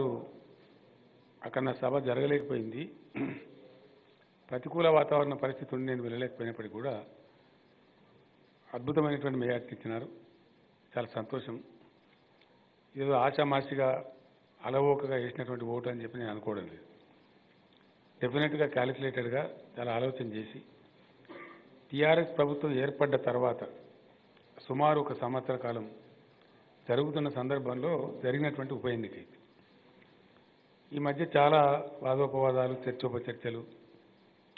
సుమారు అక్కడ నా సభ జరగలేకపోయింది. ప్రతికూల వాతావరణ పరిస్థితి ఉండి నేను వెళ్ళలేకపోయినప్పటికీ కూడా అద్భుతమైనటువంటి మెజార్టీ ఇచ్చినారు. చాలా సంతోషం. ఏదో ఆషామాషిగా అలవోకగా వేసినటువంటి ఓటు అని చెప్పి నేను అనుకోవడం లేదు. డెఫినెట్గా క్యాలిక్యులేటెడ్గా చాలా ఆలోచన చేసి టీఆర్ఎస్ ప్రభుత్వం ఏర్పడ్డ తర్వాత సుమారు ఒక సంవత్సర కాలం జరుగుతున్న సందర్భంలో జరిగినటువంటి ఉప ఎన్నిక ఇది. ఈ మధ్య చాలా వాదోపవాదాలు చర్చోపచర్చలు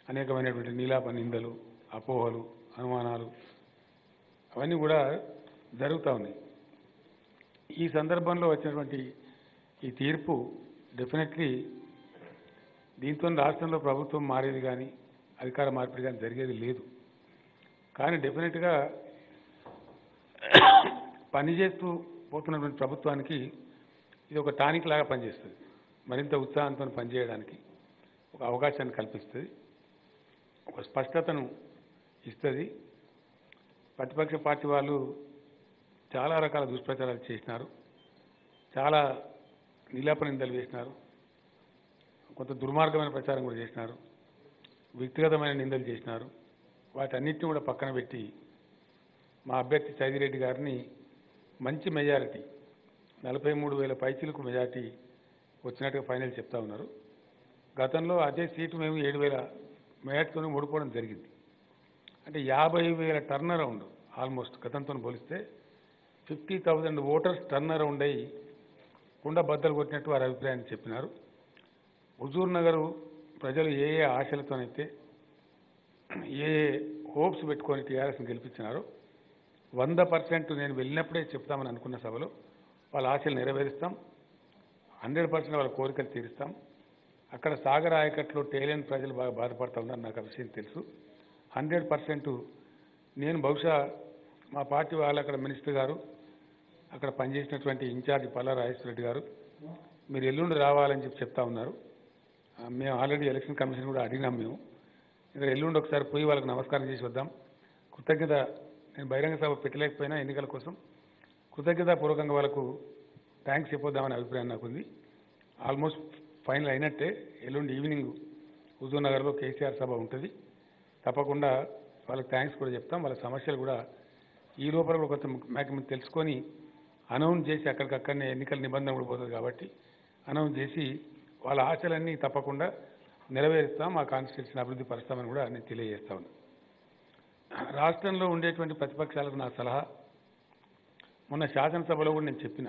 అనేకమైనటువంటి నీలాప నిందలు అపోహలు అనుమానాలు అవన్నీ కూడా జరుగుతూ ఉన్నాయి. ఈ సందర్భంలో వచ్చినటువంటి ఈ తీర్పు డెఫినెట్లీ దీంతో రాష్ట్రంలో ప్రభుత్వం మారేది కానీ అధికార మార్పిడి కానీ జరిగేది లేదు. కానీ డెఫినెట్గా పనిచేస్తూ పోతున్నటువంటి ప్రభుత్వానికి ఇది ఒక టానిక్ లాగా పనిచేస్తుంది. మరింత ఉత్సాహంతో పనిచేయడానికి ఒక అవకాశాన్ని కల్పిస్తుంది. ఒక స్పష్టతను ఇస్తుంది. ప్రతిపక్ష పార్టీ వాళ్ళు చాలా రకాల దుష్ప్రచారాలు చేసినారు. చాలా నిలాప నిందలు చేసినారు కొంత దుర్మార్గమైన ప్రచారం కూడా చేసినారు. వ్యక్తిగతమైన నిందలు చేసినారు. వాటన్నిటిని కూడా పక్కన పెట్టి మా అభ్యర్థి చైదిరెడ్డి గారిని మంచి మెజారిటీ నలభై మూడు వేల పైచిలకు మెజారిటీ వచ్చినట్టుగా ఫైనల్ చెప్తా ఉన్నారు. గతంలో అదే సీటు మేము ఏడు వేల మెజార్టీతో ఓడిపోవడం జరిగింది. అంటే యాభై వేల టర్న్ అరౌండ్ ఆల్మోస్ట్ గతంతో పోలిస్తే fifty thousand voters turn around అయ్యి కుండ బద్దలు కొట్టినట్టు వారి అభిప్రాయాన్ని చెప్పినారు. హుజూర్ నగరు ప్రజలు ఏ ఏ ఆశలతోనైతే ఏ ఏ హోప్స్ పెట్టుకొని టీఆర్ఎస్ని గెలిపించినారో వంద పర్సెంట్ నేను వెళ్ళినప్పుడే చెప్తామని అనుకున్న సభలో వాళ్ళ ఆశలు నెరవేరుస్తాం. హండ్రెడ్ పర్సెంట్ వాళ్ళ కోరికలు తీరుస్తాం. అక్కడ సాగర్ ఆయకట్లో టేలియన్ ప్రజలు బాగా బాధపడతా ఉన్నారు నాకు ఆ విషయం తెలుసు. హండ్రెడ్ పర్సెంట్ నేను బహుశా మా పార్టీ వాళ్ళు అక్కడ మినిస్టర్ గారు అక్కడ పనిచేసినటువంటి ఇన్ఛార్జ్ పల్లా రాజేశ్వరరెడ్డి గారు మీరు ఎల్లుండి రావాలని చెప్పి చెప్తా ఉన్నారు. మేము ఆల్రెడీ ఎలక్షన్ కమిషన్ కూడా అడిగినాం మేము. ఇక్కడ ఎల్లుండి ఒకసారి పోయి వాళ్ళకి నమస్కారం చేసి వద్దాం. కృతజ్ఞత నేను బహిరంగ సభ పెట్టలేకపోయినా ఎన్నికల కోసం. కృతజ్ఞతాపూర్వకంగా వాళ్ళకు థ్యాంక్స్ చెప్పొద్దామనే అభిప్రాయం నాకు ఉంది ఆల్మోస్ట్ ఫైనల్ అయినట్టే ఎల్లుండి ఈవినింగ్ హుజూర్ నగర్లో కేసీఆర్ సభ ఉంటుంది. తప్పకుండా వాళ్ళకి థ్యాంక్స్ కూడా చెప్తాం. వాళ్ళ సమస్యలు కూడా ఈ లోపల కూడా కొంత మాకు తెలుసుకొని అనౌన్స్ చేసి అక్కడికక్కడనే ఎన్నికల నిబంధన కూడా పోతుంది కాబట్టి అనౌన్స్ చేసి వాళ్ళ ఆశలన్నీ తప్పకుండా నెరవేరుస్తాం. ఆ కాన్స్టిట్యూషన్ అభివృద్ధి పరుస్తామని కూడా నేను తెలియజేస్తా ఉన్నాను రాష్ట్రంలో ఉండేటువంటి ప్రతిపక్షాలకు నా సలహా. మొన్న శాసనసభలో కూడా నేను చెప్పిన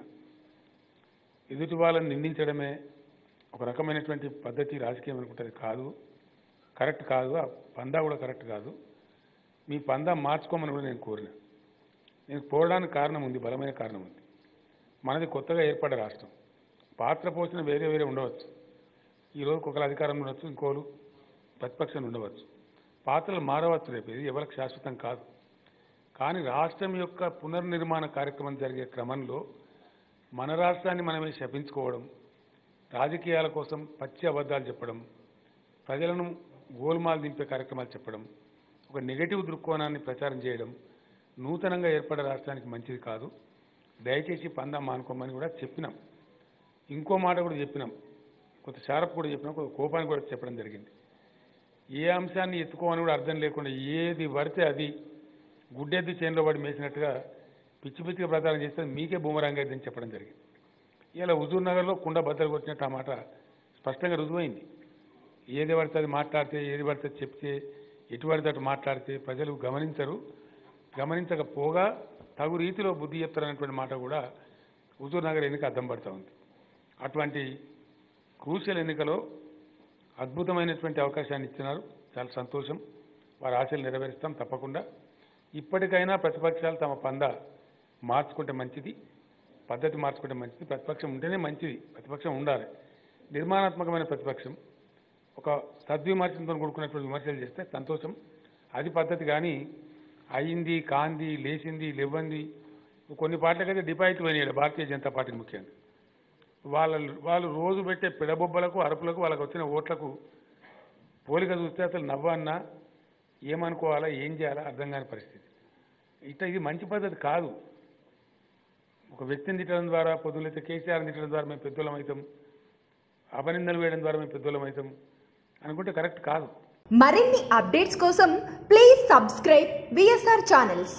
ఎదుటి వాళ్ళని నిందించడమే ఒక రకమైనటువంటి పద్ధతి రాజకీయం అనుకుంటుంది కాదు. కరెక్ట్ కాదు. ఆ పందా కూడా కరెక్ట్ కాదు. మీ పందా మార్చుకోమని కూడా నేను కోరిన. నేను కోరడానికి కారణం ఉంది బలమైన కారణం ఉంది. మనది కొత్తగా ఏర్పడే రాష్ట్రం. పాత్ర పోషణ వేరే వేరే ఉండవచ్చు. ఈ రోజు ఒకరు అధికారంలో ఉండొచ్చు ఇంకోరు ప్రతిపక్షం ఉండవచ్చు. పాత్రలు మారవచ్చు రేపు. ఇది ఎవరికి శాశ్వతం కాదు. కానీ రాష్ట్రం యొక్క పునర్నిర్మాణ కార్యక్రమం జరిగే క్రమంలో మన రాష్ట్రాన్ని మనమే శపించుకోవడం రాజకీయాల కోసం పచ్చి అబద్ధాలు చెప్పడం ప్రజలను గోల్మాల్ దింపే కార్యక్రమాలు చెప్పడం ఒక నెగటివ్ దృక్కోణాన్ని ప్రచారం చేయడం నూతనంగా ఏర్పడే రాష్ట్రానికి మంచిది కాదు. దయచేసి పందా మానుకోమని కూడా చెప్పినాం. ఇంకో మాట కూడా చెప్పినాం. కొంత షారప్ కూడా చెప్పినాం కొంత కోపాన్ని కూడా చెప్పడం జరిగింది. ఏ అంశాన్ని ఎత్తుకోమని కూడా అర్థం లేకుండా ఏది పడితే అది గుడ్డెద్దు చేనులో పడి మేసినట్టుగా పిచ్చి పిచ్చిగా ప్రచారం చేస్తే మీకే బూమరాంగ్ అయిందని చెప్పడం జరిగింది. ఇలా హుజూర్ నగర్లో కుండ బద్దలు కొట్టినట్టు ఆ మాట స్పష్టంగా రుజువైంది. ఏది పడితే అది మాట్లాడితే ఏది పడితే అది చెప్తే ఎటు పడితే అటు మాట్లాడితే ప్రజలు గమనించరు. గమనించకపోగా తగు రీతిలో బుద్ధి చెప్తారనేటువంటి మాట కూడా హుజూర్ నగర్ ఎన్నిక అద్దం పడుతూ ఉంది. అటువంటి క్రూషియల్ ఎన్నికలో అద్భుతమైనటువంటి అవకాశాన్ని ఇచ్చినారు. చాలా సంతోషం. వారి ఆశలు నెరవేరుస్తాం తప్పకుండా. ఇప్పటికైనా ప్రతిపక్షాలు తమ పంద మార్చుకుంటే మంచిది పద్ధతి మార్చుకుంటే మంచిది ప్రతిపక్షం ఉంటేనే మంచిది ప్రతిపక్షం ఉండాలి. నిర్మాణాత్మకమైన ప్రతిపక్షం ఒక సద్విమర్శంతో కూడుకున్నటువంటి విమర్శలు చేస్తే సంతోషం. అది పద్ధతి కానీ అయింది కాంది లేచింది లేవంది కొన్ని పార్టీలకైతే డిపాజిట్ పోయినాయి భారతీయ జనతా పార్టీ ముఖ్యంగా. వాళ్ళ వాళ్ళు రోజు పెట్టే పిడబొబ్బలకు అరుపులకు వాళ్ళకి వచ్చిన ఓట్లకు పోలిక చూస్తే అసలు నవ్వన్నా ఏమనుకోవాలా ఏం చేయాలా అర్థం కాని పరిస్థితి. ఇట్లా ఇది మంచి పద్ధతి కాదు. ఒక వ్యక్తిని తిట్టడం ద్వారా పొద్దులైతే కేసీఆర్ని తిట్టడం ద్వారా మేము పెద్దలం అవుతాం. అపనిందలు వేయడం ద్వారా మేము పెద్దలం అవుతాం అనుకుంటే కరెక్ట్ కాదు. మరిన్ని అప్డేట్స్ కోసం ప్లీజ్ సబ్స్క్రైబ్ విఎస్ఆర్ ఛానల్స్.